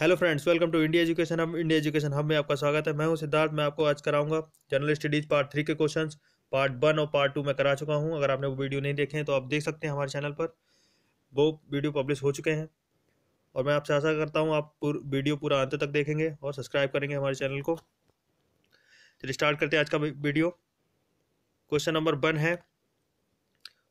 Hello friends welcome to India education hub India education हम में आपका स्वागत है। मैं हूँ सिद्धार्थ मैं आपको आज कराऊँगा जनरल स्टडीज़ पार्ट थ्री के क्वेश्चंस पार्ट वन और पार्ट टू में करा चुका हूँ। अगर आपने वो वीडियो नहीं देखे हैं तो आप देख सकते हैं हमारे चैनल पर। वो वीडियो पब्लिश हो चुके हैं। और मैं आपसे आशा करता हूँ आप पूर, वीडियो पूरा अंत तक देखेंगे और सब्सक्राइब करेंगे हमारे चैनल को। चलिए स्टार्ट करते हैं आज का वीडियो। क्वेश्चन नंबर वन है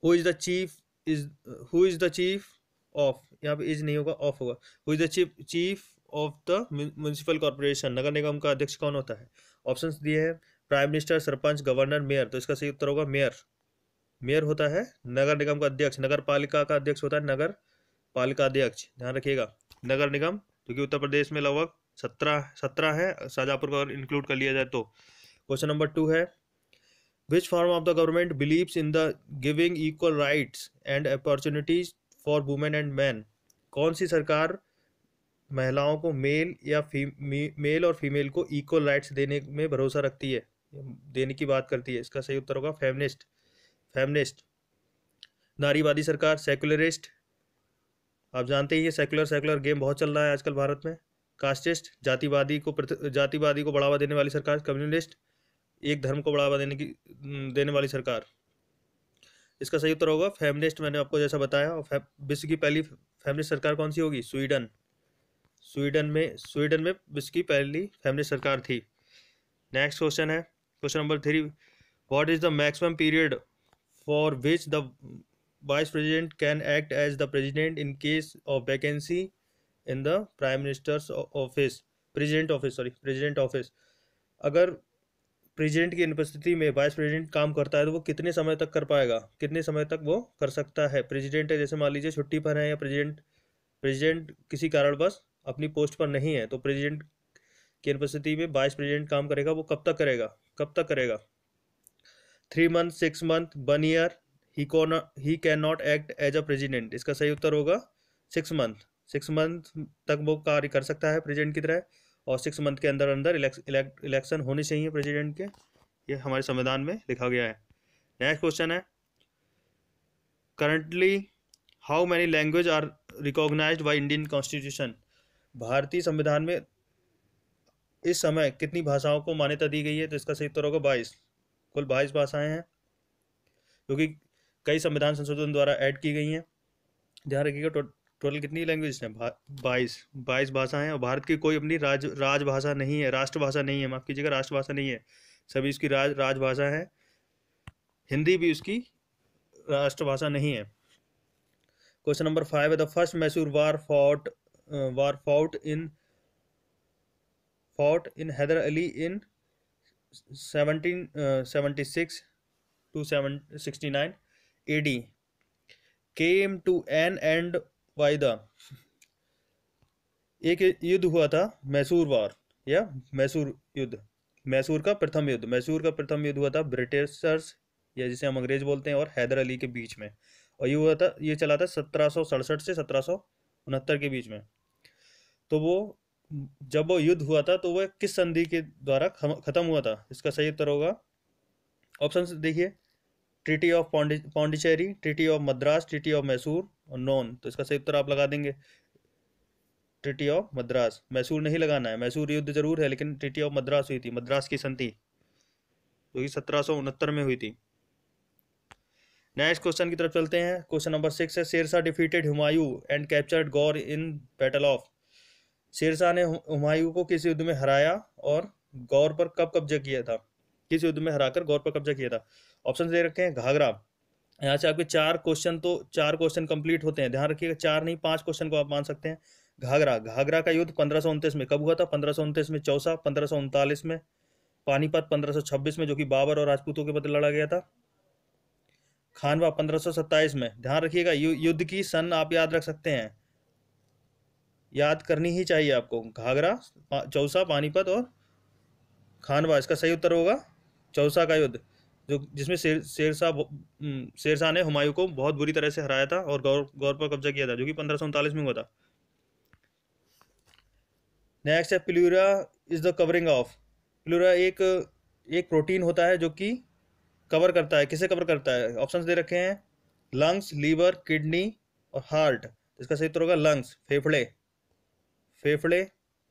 who is the chief is who is the chief of यहाँ पे इज़ नहीं होगा ऑफ़ होगा। Who is the chief chief of the municipal corporation नगर निगम का अध्यक्ष कौन होता है? ऑप्शन दिए हैं prime minister sarpanch governor mayor तो इसका सही उत्तर होगा मेयर मेयर होता है, नगर निगम का अध्यक्ष. नगर पालिका का अध्यक्ष होता है नगर पालिका अध्यक्ष. ध्यान रखिएगा, नगर निगम, क्योंकि उत्तर प्रदेश में लगभग सत्रह सत्रह है शाहजहाँपुर का इंक्लूड कर लिया जाए तो। क्वेश्चन नंबर टू है which form of the government believes in the giving equal rights and opportunities for women and man कौन सी सरकार महिलाओं को मेल या फ़ी मेल और फीमेल को इक्वल राइट्स देने में भरोसा रखती है। देने की बात करती है। इसका सही उत्तर होगा फेमनिस्ट फेमनिस्ट नारीवादी सरकार सेकुलरिस्ट आप जानते ही ये सेकुलर सेकुलर गेम बहुत चल रहा है आजकल भारत में। कास्टिस्ट जातिवादी को जातिवादी को बढ़ावा देने वाली सरकार। कम्युनिस्ट एक धर्म को बढ़ावा देने की देने वाली सरकार। इसका सही उत्तर होगा फेमनिस्ट मैंने आपको जैसा बताया। और विश्व की पहली फेमनिस्ट सरकार कौन सी होगी? स्वीडन स्वीडन में स्वीडन में विश्व की पहली फेमनिस्ट सरकार थी। नेक्स्ट क्वेश्चन है। Question number three what is the maximum period for which the vice president can act as the president in case of vacancy in the prime minister's office president office sorry president office अगर president की अनुपस्थिति में vice president काम करता है तो वो कितने समय तक कर पाएगा? कितने समय तक वो कर सकता है? प्रेसिडेंट है, जैसे मान लीजिए छुट्टी पर है या प्रेसिडेंट प्रेसिडेंट किसी कारणवश अपनी पोस्ट पर नहीं है तो प्रेसिडेंट की अनुपस्थिति में वाइस प्रेसिडेंट काम करेगा, वो कब तक करेगा? कब तक करेगा? Three month six month one year he can he can not act as a president इसका सही उत्तर होगा सिक्स मंथ सिक्स मंथ तक वो कार्य कर सकता है प्रेसिडेंट की तरह, और सिक्स मंथ के अंदर अंदर इलेक्शन होने चाहिए प्रेसिडेंट के। ये हमारे संविधान में लिखा गया है। नेक्स्ट क्वेश्चन है। Currently how many language are recognised by Indian constitution भारतीय संविधान में इस समय कितनी भाषाओं को मान्यता दी गई है? तो इसका सही उत्तर होगा बाईस। कुल बाईस भाषाएँ हैं, क्योंकि कई संविधान संशोधन द्वारा ऐड की गई हैं। ध्यान रखिएगा टोटल कितनी लैंग्वेज हैं? बाईस। बाईस भाषाएँ हैं और भारत की कोई अपनी राज, राजभाषा नहीं है, राष्ट्रभाषा नहीं है। माफ़ कीजिएगा, राष्ट्रभाषा नहीं है। सभी उसकी राज, राजभाषा है। हिंदी भी उसकी राष्ट्रभाषा नहीं है। क्वेश्चन नंबर फाइव है the first Mysore war fought war fought in fought in Hyder Ali in seventeen seventy six to seven sixty nine A D came to an end वायदा। एक युद्ध हुआ था, मैसूर वार, या मैसूर युद्ध। मैसूर का प्रथम युद्ध। मैसूर का प्रथम युद्ध हुआ था ब्रिटिशर्स, या जिसे हम अंग्रेज़ बोलते हैं, और हैदर अली के बीच में। और ये हुआ था, ये चला था सत्रह से सत्रह के बीच में। तो वो, जब वो युद्ध हुआ था तो वह किस संधि के द्वारा खत्म हुआ था? इसका सही उत्तर होगा। ऑप्शन देखिए। Treaty of Pondicherry treaty of Madras treaty of Mysore और नॉन तो इसका सही उत्तर आप लगा देंगे। ट्रीटी ऑफ़ मद्रास मैसूर नहीं लगाना है। मैसूर युद्ध ज़रूर है, लेकिन ट्रिटी ऑफ़ मद्रास हुई थी। मद्रास की संधि। जो कि सत्रह में हुई थी। नेक्स्ट क्वेश्चन की तरफ़ चलते हैं। क्वेश्चन नंबर सिक्स है। Sher Shah defeated Humayun and captured Gaur in battle of Sher Shah ने हुमायूं को किस युद्ध में हराया और गौर पर कब कब्जा किया था? किस युद्ध में हराकर गौर पर कब्जा किया था? ऑप्शन दे रखे हैं, घाघरा। यहाँ से आपके चार क्वेश्चन तो चार क्वेश्चन कंप्लीट होते हैं। ध्यान रखिएगा, चार नहीं, पाँच क्वेश्चन को आप मान सकते हैं। घाघरा। घाघरा का युद्ध पंद्रह में कब हुआ था? पंद्रह में चौसा, पंद्रह में पानीपत, पंद्रह में जो कि बाबर और राजपूतों के बदले लड़ा गया था। खानवा, पंद्रह में। ध्यान रखिएगा युद्ध की सन आप याद रख सकते हैं। याद करनी ही चाहिए आपको। घाघरा चौसा, पानीपत और खानवा, इसका सही उत्तर होगा। चौसा का युद्ध, जो, जिसमें शेर, शेरशाह शेरशाह ने हुमायूं को बहुत बुरी तरह से हराया था और गौर गौर पर कब्जा किया था, जो कि पंद्रह में हुआ था। नेक्स्ट है pleura is the covering of pleura एक एक प्रोटीन होता है जो कि कवर करता है। किसे कवर करता है? ऑप्शंस दे रखे हैं। लंग्स, लीवर, किडनी और हार्ट। इसका सही उत्तर होगा लंग्स, फेफड़े। फेफड़े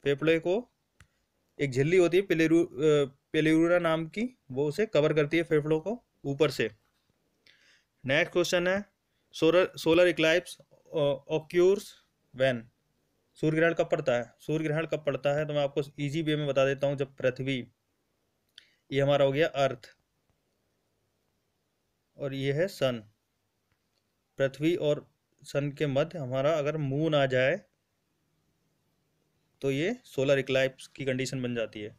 फेफड़े को एक झिल्ली होती है, पेलेरू पेलेरूरा नाम की, वो उसे कवर करती है फेफड़ों को ऊपर से। नेक्स्ट क्वेश्चन है solar solar eclipse occurs when सूर्य ग्रहण कब पड़ता है? सूर्य ग्रहण कब पड़ता है? तो मैं आपको इजी वे में बता देता हूँ, जब पृथ्वी, ये हमारा हो गया अर्थ और ये है सन पृथ्वी और सन के मध्य हमारा अगर मून आ जाए तो ये सोलर इक्लाइप्स की कंडीशन बन जाती है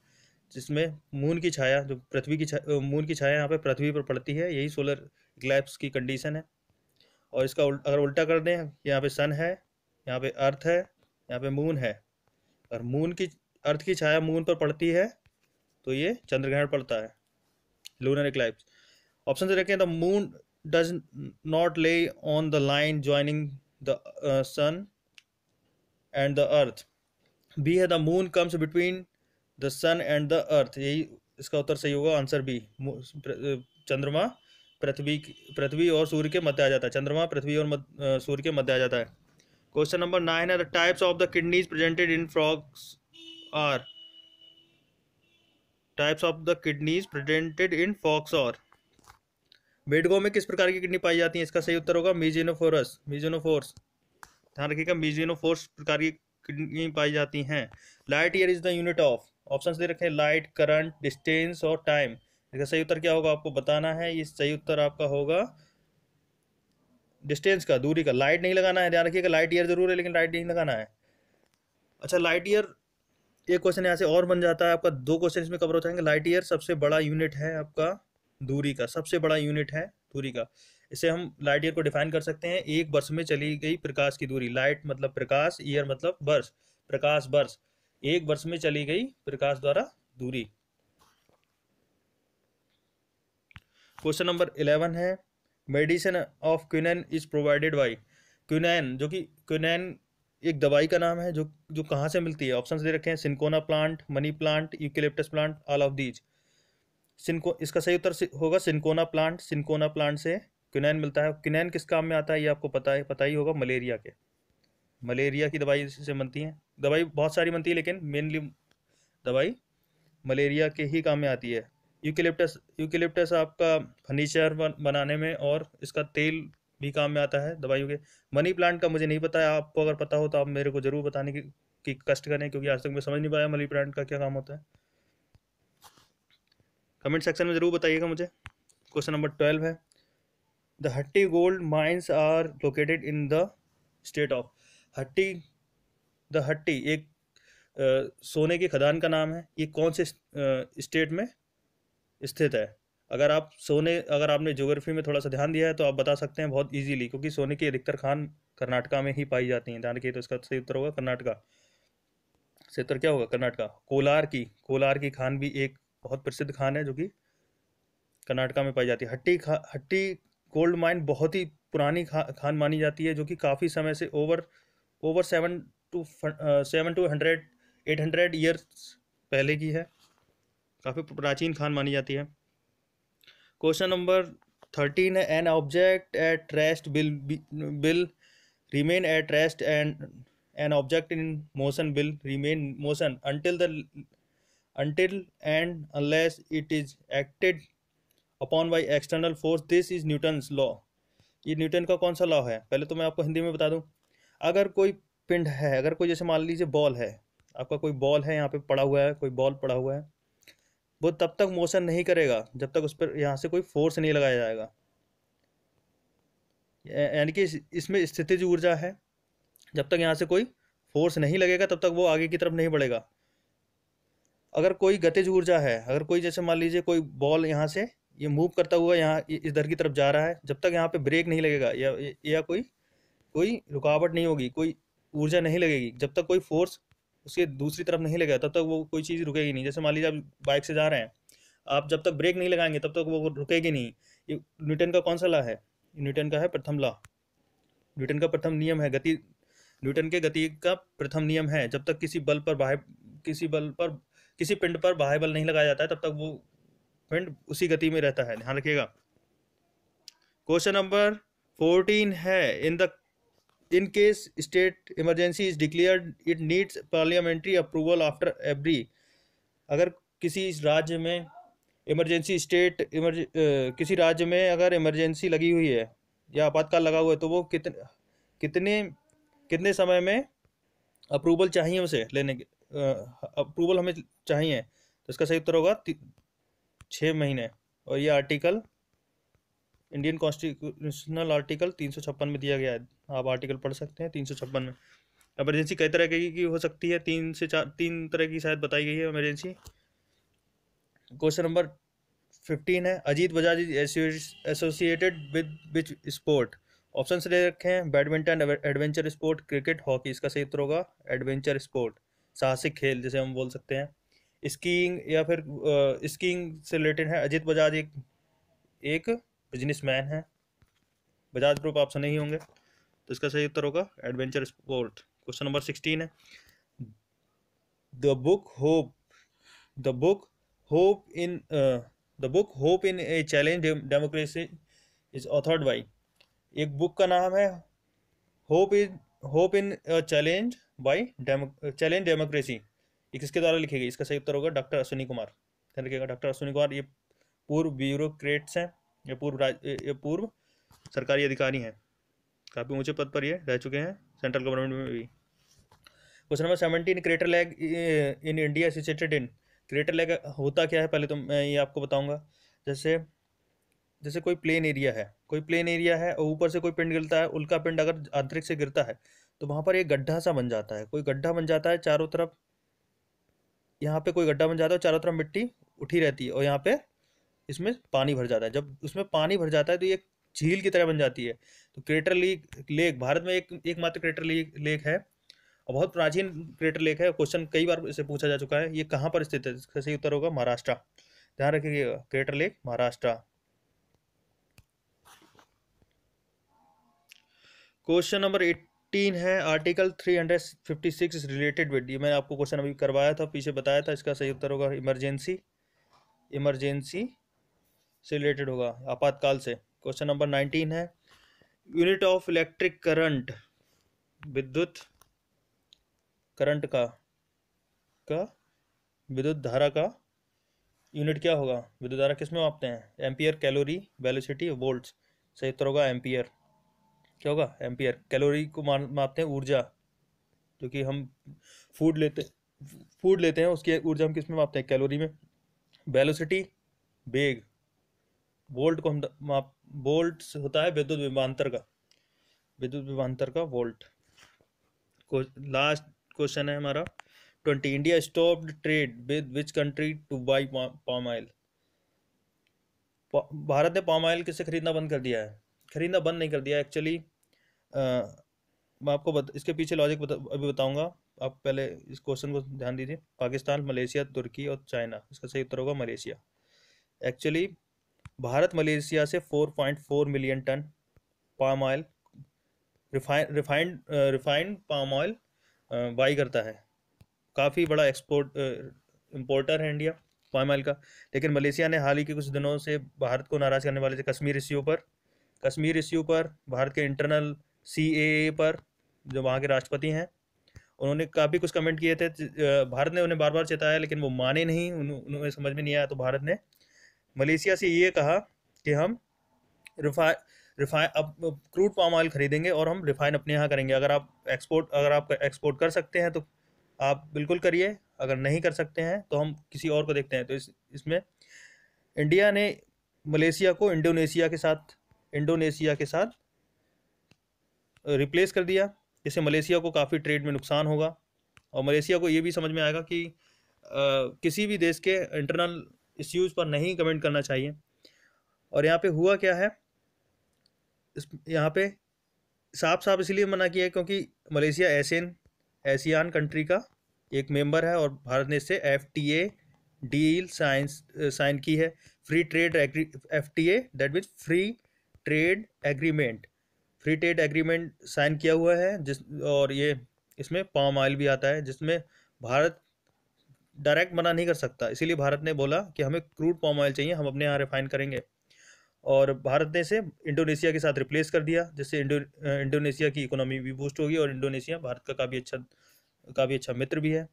जिसमें मून की छाया जो पृथ्वी की छाया मून की छाया यहाँ पे पृथ्वी पर पड़ती है यही सोलर इक्लाइप्स की कंडीशन है। और इसका उल, अगर उल्टा कर दें यहाँ पे सन है यहाँ पे अर्थ है यहाँ पे मून है। और मून की अर्थ की छाया मून पर पड़ती है तो ये चंद्र ग्रहण पड़ता है लूनर इक्लाइप्स ऑप्शन से रखें the moon does not lie on the line joining the sun and the earth B है the moon comes between the sun and the earth. यही इसका उत्तर सही होगा, आंसर बी। चंद्रमा, पृथ्वी पृथ्वी और सूर्य के मध्य आ जाता है। चंद्रमा, पृथ्वी और सूर्य के मध्य आ जाता है। क्वेश्चन नंबर नाइन है the types of the kidneys presented in frogs are. Types of the kidneys presented in fox और मेडगो में किस प्रकार की किडनी पाई जाती है? इसका सही उत्तर होगा मीजिनोफोरस मीजिनोफोर्स ध्यान रखिएगा मीजिनोफोर्स प्रकार की किडनी पाई जाती हैं। Light year is the unit of option दे रखे लाइट करंट डिस्टेंस और टाइम इसका सही उत्तर क्या होगा आपको बताना है। ये सही उत्तर आपका होगा डिस्टेंस का, दूरी का। लाइट नहीं लगाना है। ध्यान रखिएगा लाइट ईयर ज़रूर है, लेकिन लाइट नहीं लगाना है। अच्छा लाइट ईयर एक क्वेश्चन यहाँ से और बन जाता है। आपका दो क्वेश्चन इसमें कवर हो जाएँगे। लाइट ईयर सबसे बड़ा यूनिट है आपका दूरी का। सबसे बड़ा यूनिट है दूरी का। इसे हम लाइट ईयर को डिफाइन कर सकते हैं। एक वर्ष में चली गई प्रकाश की दूरी। लाइट मतलब प्रकाश ईयर मतलब वर्ष प्रकाश वर्ष एक वर्ष में चली गई प्रकाश द्वारा दूरी। क्वेश्चन नंबर इलेवन है। Medicine of quinine is provided by quinine जो कि क्यूनैन एक दवाई का नाम है, जो जो कहाँ से मिलती है? ऑप्शन दे रखे हैं। Cinchona plant money plant eucalyptus plant all of these cinchona इसका सही उत्तर होगा सिंकोना प्लांट सिंकोना प्लांट से क्यूनैन मिलता है। क्यूनैन किस काम में आता है ये आपको पता है पता ही होगा मलेरिया के। मलेरिया की दवाई से बनती है। दवाई बहुत सारी बनती है लेकिन मेनली दवाई मलेरिया के ही काम में आती है। यूकेलिप्टस यूकेलिप्टस आपका फर्नीचर बनाने में और इसका तेल भी काम में आता है दवाइयों के। मनी प्लांट का मुझे नहीं पता है आपको अगर पता हो तो आप मेरे को ज़रूर बताने की, की कष्ट करें क्योंकि आज तक मैं समझ नहीं पाया मनी प्लांट का क्या काम होता है। कमेंट सेक्शन में ज़रूर बताइएगा मुझे। क्वेश्चन नंबर ट्वेल्व है। The Hutti gold mines are located in the state of Hutti the Hutti एक आ, सोने की खदान का नाम है। ये कौन से स्टेट में स्थित है? अगर आप सोने अगर आपने ज्योग्राफी में थोड़ा सा ध्यान दिया है तो आप बता सकते हैं बहुत इजीली क्योंकि सोने की अधिकतर खान कर्नाटका में ही पाई जाती हैं। ध्यान रखिए तो इसका सही उत्तर होगा कर्नाटका। सही उत्तर क्या होगा? कर्नाटका। कोलार की कोलार की खान भी एक बहुत प्रसिद्ध खान है जो कि कर्नाटका में पाई जाती है। हट्टी खा हट्टी गोल्ड माइन बहुत ही पुरानी खा, खान मानी जाती है जो कि काफ़ी समय से over over seven two seven two hundred eight hundred years पहले की है। काफ़ी प्राचीन खान मानी जाती है। क्वेश्चन नंबर थर्टीन है an object at rest will will remain at rest and an object in motion will remain motion until the until and unless it is acted upon by external force this is newton's law ये Newton का कौन सा law है? पहले तो मैं आपको हिंदी में बता दूँ। अगर कोई पिंड है, अगर कोई जैसे मान लीजिए बॉल है, आपका कोई बॉल है, यहाँ पे पड़ा हुआ है, कोई बॉल पड़ा हुआ है, वो तब तक मोशन नहीं करेगा, जब तक उस पर यहाँ से कोई फोर्स नहीं लगाया जाएगा। यानी कि इसमें स्थितिज ऊर्जा है, जब तक यहाँ से कोई फोर्स नहीं लगेगा, तब तक वो आगे की तरफ़ नहीं बढ़ेगा। अगर कोई गतिज ऊर्जा है, अगर कोई जैसे मान लीजिए कोई बॉल यहाँ से ये मूव करता हुआ यहाँ इधर की तरफ़ जा रहा है। जब तक यहाँ पे ब्रेक नहीं लगेगा या या कोई कोई रुकावट नहीं होगी, कोई ऊर्जा नहीं लगेगी, जब तक कोई फोर्स उसके दूसरी तरफ़ नहीं लगेगा, तब तक वो कोई चीज़ रुकेगी नहीं। जैसे मान लीजिए आप बाइक से जा रहे हैं, आप जब तक ब्रेक नहीं लगाएँगे, तब तक वो रुकेगी नहीं। ये न्यूटन का कौन सा ला है? न्यूटन का है प्रथम ला न्यूटन का प्रथम नियम है, गति न्यूटन के गति का प्रथम नियम है। जब तक किसी बल पर बाह्य, किसी बल पर, किसी पिंड पर बाह्य बल नहीं लगाया जाता है, तब तक वो पिंड उसी गति में रहता है, ध्यान रखिएगा। क्वेश्चन नंबर फोर्टीन है। In the in case state emergency is declared, it needs parliamentary approval after every, अगर किसी राज्य में इमरजेंसी स्टेट इमरज किसी राज्य में अगर इमरजेंसी लगी हुई है, या आपातकाल लगा हुआ है तो वो कितने कितने कितने समय में अप्रूवल चाहिए उसे लेने के अप्रूवल हमें चाहिए? तो इसका सही उत्तर होगा छः महीने। और ये आर्टिकल इंडियन कॉन्स्टिट्यूशनल आर्टिकल तीन सौ छप्पन में दिया गया है। आप आर्टिकल पढ़ सकते हैं तीन सौ छप्पन में। एमरजेंसी कई तरह की हो सकती है। तीन से चार, तीन तरह की शायद बताई गई है एमरजेंसी क्वेश्चन नंबर फिफ्टीन है। Ajeet Bajaj associated with which sport option दे रखे हैं। Badminton adventure sport cricket hockey इसका सही उत्तर होगा। एडवेंचर स्पोर्ट साहसिक खेल, जैसे हम बोल सकते हैं। स्कीइंग या फिर स्कीइंग से रिलेटेड है। अजीत बजाज एक एक बिजनेसमैन है। बजाज ग्रुप आप नहीं होंगे। तो इसका सही उत्तर होगा, adventure sport. Question number sixteen है। The book hope, the book hope in the book hope in a challenge democracy is authored by एक बुक का नाम है, hope in hope in challenge by challenge democracy. किसके द्वारा लिखी गई इसका सही उत्तर होगा डॉक्टर अश्विनी कुमार। ध्यान रखिएगा, डॉक्टर अश्विनी कुमार, ये पूर्व ब्यूरोक्रेट्स हैं, ये पूर्व ये पूर्व सरकारी अधिकारी हैं। काफ़ी ऊँचे पद पर ये रह चुके हैं, सेंट्रल गवर्नमेंट में भी। Question number seventeen crater lake in India situated in. Crater lake होता क्या है? पहले तो मैं ये आपको बताऊँगा। जैसे जैसे कोई प्लेन एरिया है, कोई प्लेन एरिया है, और ऊपर से कोई पिंड गिरता है, उल्का पिंड अगर अंतरिक्ष से गिरता है तो वहाँ पर एक गड्ढा सा बन जाता है। कोई गड्ढा बन जाता है चारों तरफ़ यहाँ पे कोई गड्ढा बन जाता है चारों तरफ़ मिट्टी उठी रहती है और यहाँ पे इसमें पानी भर जाता है। जब उसमें पानी भर जाता है तो ये झील की तरह बन जाती है। तो क्रेटर लेक लेक, भारत में एक, एकमात्र क्रेटर लेक लेक है और बहुत प्राचीन क्रेटर लेक है। क्वेश्चन कई बार इसे पूछा जा चुका है। ये कहाँ पर स्थित है? इसका सही उत्तर होगा महाराष्ट्र। ध्यान रखिएगा, crater lake, Maharashtra. Question number eighteen है article three hundred fifty six is related with मैंने आपको क्वेश्चन अभी करवाया था, पीछे बताया था, इसका सही उत्तर होगा इमरजेंसी इमरजेंसी से रिलेटेड होगा, आपातकाल से। क्वेश्चन नंबर नाइनटीन है यूनिट ऑफ़ इलेक्ट्रिक करंट विद्युत करंट का का विद्युत धारा का यूनिट क्या होगा? विद्युत धारा किसमें मापते हैं? एम्पियर कैलोरी वेलोसिटी वोल्ट सही उत्तर होगा एम्पियर क्या होगा? एम्पियर कैलोरी को मान, मापते हैं ऊर्जा, जो कि हम फ़ूड लेते फ़ूड लेते हैं, उसकी ऊर्जा हम किसमें मापते हैं? कैलोरी में। वेलोसिटी बेग वोल्ट को हम माप वोल्ट होता है विद्युत विमांतर का। विद्युत विमांतर का वोल्ट को लास्ट क्वेश्चन है हमारा। Twenty India stopped trade with which country to buy palm oil Bharat ने पाम ऑयल किससे खरीदना बंद कर दिया है? खरीदना बंद नहीं कर दिया एक्चुअली मैं आपको बत, इसके पीछे लॉजिक बता, अभी बताऊँगा। आप पहले इस क्वेश्चन को ध्यान दीजिए। पाकिस्तान मलेशिया तुर्की और चाइना। इसका सही उत्तर होगा मलेशिया। एक्चुअली भारत मलेशिया से 4.4 million ton palm oil refined refined palm oil buy करता है। काफ़ी बड़ा एक्सपोर्ट इम्पोर्टर है इंडिया पाम ऑयल का। लेकिन मलेशिया ने हाल ही के कुछ दिनों से भारत को नाराज़ करने वाले थे कश्मीर इश्यू पर। कश्मीर इश्यू पर भारत के इंटरनल सी पर, जो वहाँ के राष्ट्रपति हैं, उन्होंने काफ़ी कुछ कमेंट किए थे भारत ने उन्हें बार बार चेताया, लेकिन वो माने नहीं, उन्हें समझ में नहीं आया तो भारत ने मलेशिया से ये कहा कि हम रिफाइ रिफाइन अब क्रूड पाम ऑयल खरीदेंगे और हम रिफाइन अपने यहाँ करेंगे। अगर आप एक्सपोर्ट अगर आप एक्सपोर्ट कर सकते हैं तो आप बिल्कुल करिए, अगर नहीं कर सकते हैं तो हम किसी और को देखते हैं। तो इस, इसमें इंडिया ने मलेशिया को इंडोनेशिया के साथ इंडोनेशिया के साथ रिप्लेस कर दिया। इससे मलेशिया को काफ़ी ट्रेड में नुकसान होगा। और मलेशिया को ये भी समझ में आएगा कि आ, किसी भी देश के इंटरनल इश्यूज़ पर नहीं कमेंट करना चाहिए। और यहाँ पे हुआ क्या है? इस यहाँ पे साफ़ साफ़ इसलिए मना किया है क्योंकि मलेशिया एशियन एशियान कंट्री का एक मेंबर है और भारत ने इससे F T A deal science sign की है। Free trade agree F T A that means free trade agreement free trade agreement sign किया हुआ है, जिस, और ये, इसमें पाम ऑयल भी आता है, जिसमें भारत डायरेक्ट मना नहीं कर सकता। इसीलिए भारत ने बोला कि हमें क्रूड पाम ऑयल चाहिए, हम अपने यहाँ रिफाइन करेंगे। और भारत ने इसे इंडोनेशिया के साथ रिप्लेस कर दिया, जिससे इंडो, इंडोनेशिया की इकोनॉमी भी बूस्ट होगी, और इंडोनेशिया भारत का काफ़ी अच्छा काफ़ी अच्छा मित्र भी है।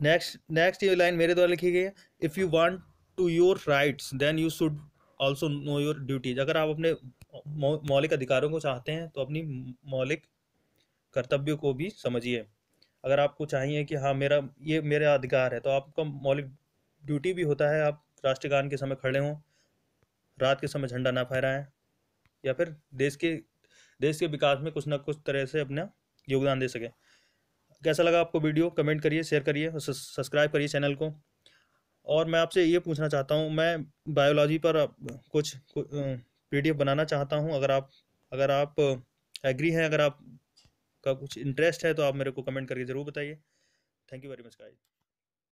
नेक्स्ट नेक्स्ट ये लाइन मेरे द्वारा लिखी गई है if you want to your rights then you should also know your duties अगर आप अपने मौलिक अधिकारों को चाहते हैं तो अपनी मौलिक कर्तव्यों को भी समझिए। अगर आपको चाहिए कि हाँ मेरा, ये मेरा अधिकार है तो आपका मौलिक ड्यूटी भी होता है, आप राष्ट्रगान के समय खड़े हों, रात के समय झंडा ना फहराएँ, या फिर देश के देश के विकास में कुछ ना कुछ तरह से अपना योगदान दे सकें। कैसा लगा आपको वीडियो? कमेंट करिए, शेयर करिए, और सब्सक्राइब करिए चैनल को। और मैं आपसे ये पूछना चाहता हूँ, मैं बायोलॉजी पर कुछ पी बनाना चाहता हूँ, अगर आप अगर आप एग्री हैं, अगर आप का कुछ इंटरेस्ट है तो आप मेरे को कमेंट करके ज़रूर बताइए। Thank you very much guys